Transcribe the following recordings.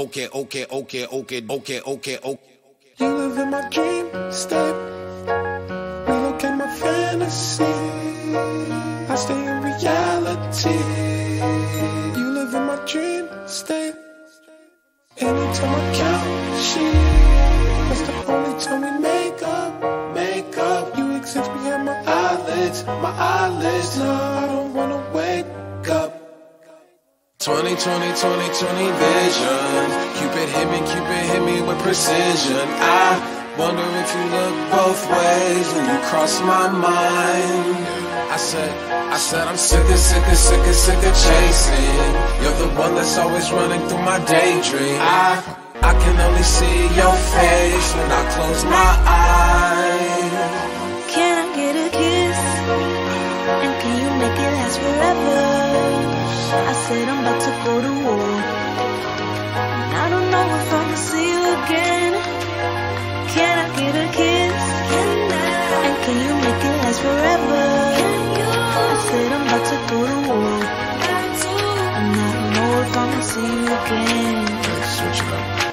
okay, okay, okay, okay, okay, okay, okay. You live in my dream state. Relocate my fantasy. I stay in reality. You live in my dream state. Anytime I count sheep, that's the only time we make up, make up. You exist behind my eyelids, my eyelids. No, I don't. 20, 20, 20, 20 vision. Cupid hit me, Cupid hit me with precision. I wonder if you look both ways when you cross my mind. I said, I said I'm sick of, sick of, sick of, sick of chasing. You're the one that's always running through my daydream. I, I can only see your face when I close my eyes. Said I'm about to go to war. And I don't know if I'ma see you again. Can I get a kiss? And can you make it last forever? I said I'm about to go to war. And I don't know if I'ma see you again.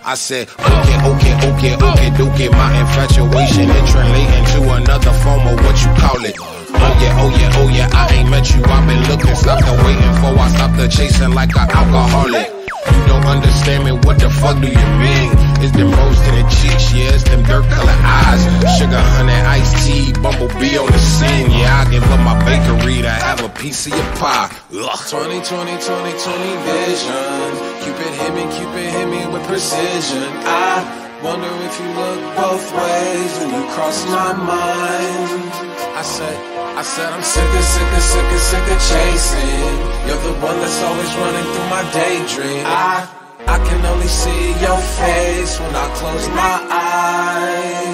I said, okay, okay, okay, okay, okay, my infatuation is translating to another form of what you call it. Oh yeah, oh yeah, oh yeah, I ain't met you, I've been looking, stopped and waiting for, I stop the chasing like an alcoholic. You don't understand me, what the fuck do you mean? It's them rose to the cheeks, yeah, it's them dirt colored eyes. Sugar, honey, iced tea, bumblebee on the scene, yeah, I give up my bakery to have a piece of your pie. Ugh. 20, 20, 20, 20 vision. Cupid hit me, Cupid hit me with precision. I wonder if you look both ways when you cross my mind. I said, I said I'm sick of, sick of, sick of, sick of chasing. You're the one that's always running through my daydream. I, I can only see your face when I close my eyes.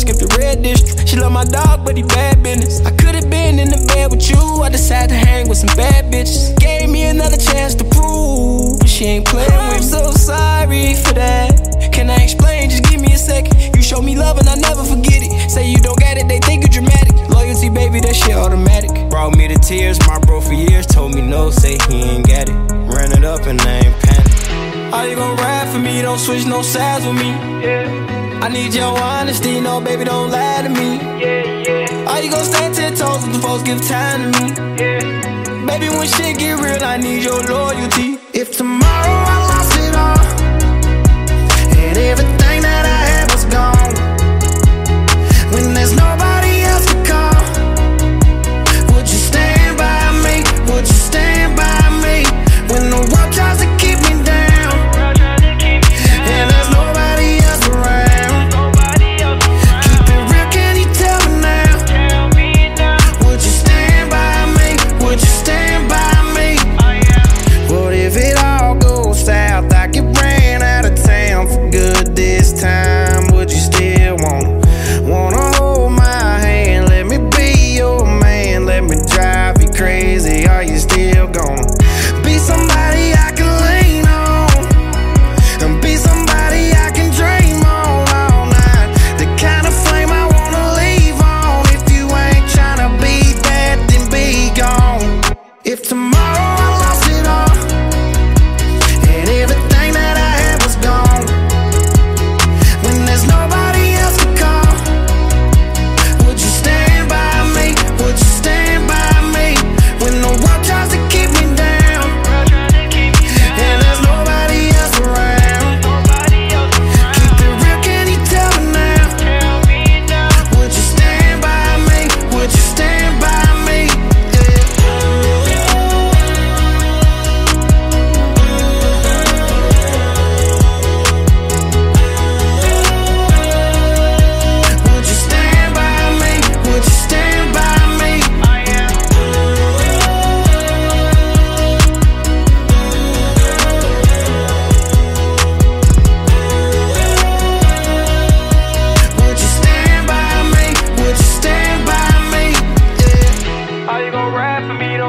I skipped the red district. She love my dog, but he bad business. I could've been in the bed with you. I decided to hang with some bad bitches. Gave me another chance to prove, she ain't playing with. I'm so sorry for that. Can I explain? Just give me a second. You show me love and I never forget it. Say you don't get it, they think you dramatic. Loyalty, baby, that shit automatic. Brought me to tears, my Don't switch no sides with me. I need your honesty, no baby, don't lie to me. Are you gon' stand ten toes if the folks give time to me? Baby, when shit get real, I need your loyalty. If tomorrow I lost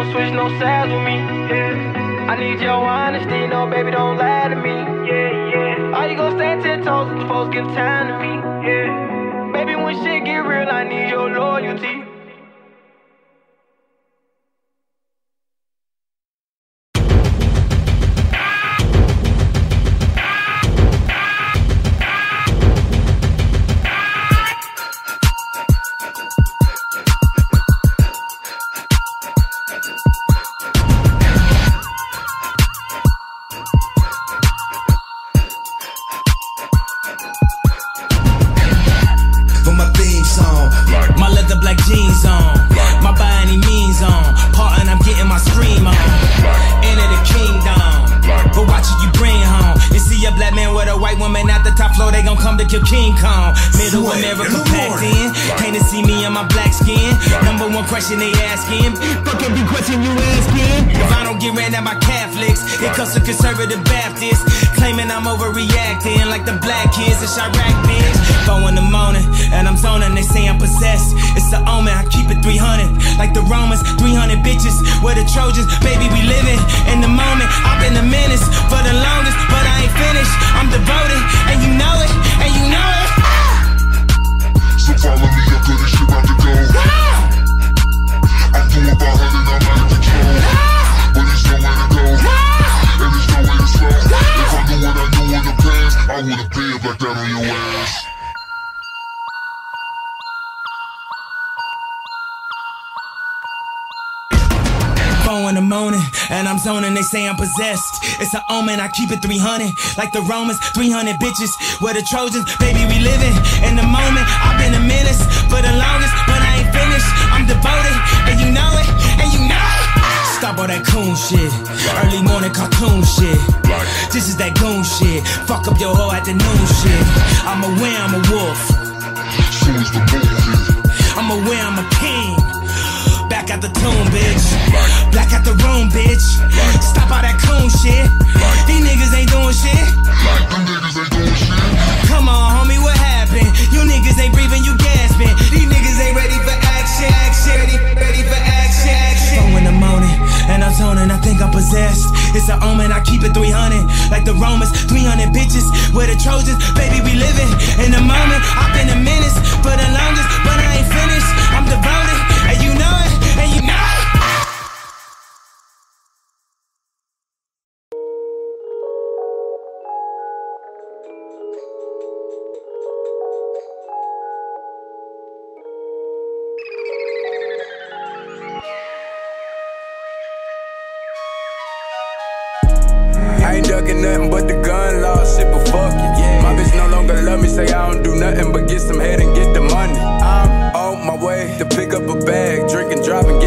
don't switch no sides with me. Yeah. I need your honesty, no baby, don't lie to me. Yeah, yeah. Are you gonna stand ten toes if folks give time to me? Yeah. Baby, when shit get real, I need your loyalty. Come King Kong. Middle Sweat America packed in. Can't to see me in my black skin. Number one question they asking. Fuck every question you asking. If I don't get ran at by Catholics, it comes to conservative Baptists. Claiming I'm overreacting like the black kids in Chiraq, bitch. Four in the morning, and I'm zoning, they say I'm possessed. It's the omen, I keep it 300. Like the Romans, 300 bitches. We're the Trojans, baby, we living in the moment. I've been a menace for the longest, but I ain't finished. I'm devoted, and you know it, and you know it. So follow me up this shit about to go. And I'm zoning, they say I'm possessed. It's an omen, I keep it 300. Like the Romans, 300 bitches. We're the Trojans, baby, we living in the moment. I've been a menace for the longest, but I ain't finished. I'm devoted, and you know it, and you know it. Stop all that coon shit. Early morning cartoon shit. This is that goon shit. Fuck up your whole afternoon shit. I'm aware I'm a wolf. Soon the moon. I'm aware I'm a king. Back at the tomb, bitch. Black at the room, bitch. Stop all that coon shit. These niggas ain't doing shit. Come on, homie, what happened? You niggas ain't breathing, you gasping. These niggas ain't ready for action, action. Ready, ready for action, action. Four in the morning, and I'm zoning, I think I'm possessed. It's an omen, I keep it 300. Like the Romans, 300 bitches. We're the Trojans, baby, we living in the moment. I've been ducking nothing but the gun law shit, but fuck it. My bitch no longer love me, say I don't do nothing but get some head and get the money. I'm on my way to pick up a bag, drinking, driving,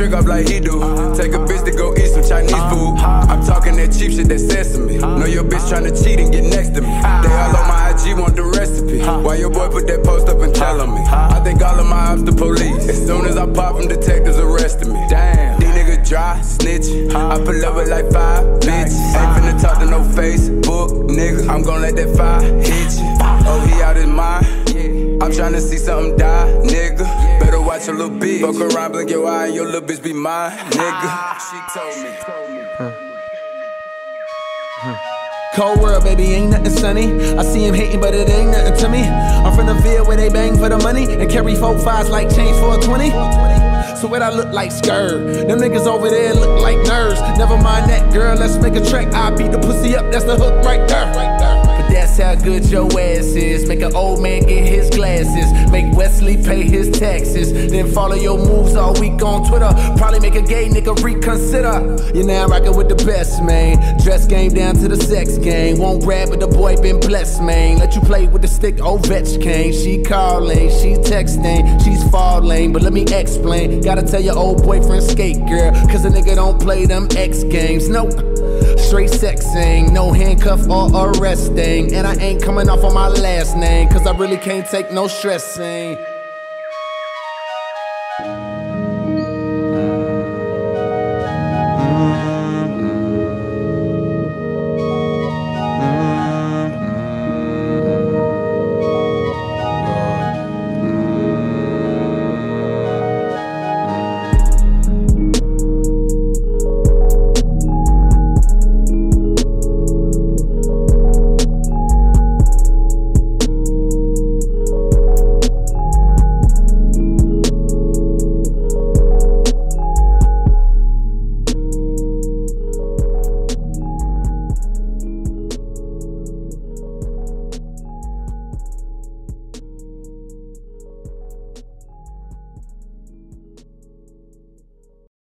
trick up like he do. Take a bitch to go eat some Chinese food. I'm talking that cheap shit, that sesame. Know your bitch tryna cheat and get next to me. They all on my IG want the recipe. Why your boy put that post up and tell on me? I think all of my ops the police. As soon as I pop them, detectives arresting me. Damn, these niggas dry, snitch. I pull up with like five bitch. Ain't finna talk to no Facebook, nigga. I'm gon' let that fire hit you. Oh, he out his mind. I'm tryna see something die, nigga. Better watch your little bitch. Fuck around, blink your eye, and your little bitch be mine, nigga. Ah, she told me. Cold world, baby, ain't nothing sunny. I see him hating, but it ain't nothing to me. I'm from the Ville where they bang for the money and carry four fives like change for a 20. So what I look like skirt. Them niggas over there look like nerds. Never mind that, girl, let's make a track. I beat the pussy up, that's the hook right there. That's how good your ass is. Make an old man get his glasses. Make Wesley pay his taxes. Then follow your moves all week on Twitter. Probably make a gay nigga reconsider. You're now rocking with the best, man. Dress game down to the sex game. Won't rap, but the boy been blessed, man. Let you play with the stick, oh, Ovechkin. She calling, she texting, she's falling. But let me explain. Gotta tell your old boyfriend skate, girl. Cause a nigga don't play them X games. Nope. Straight sexing, no handcuff or arresting. And I ain't coming off on my last name, cause I really can't take no stressing.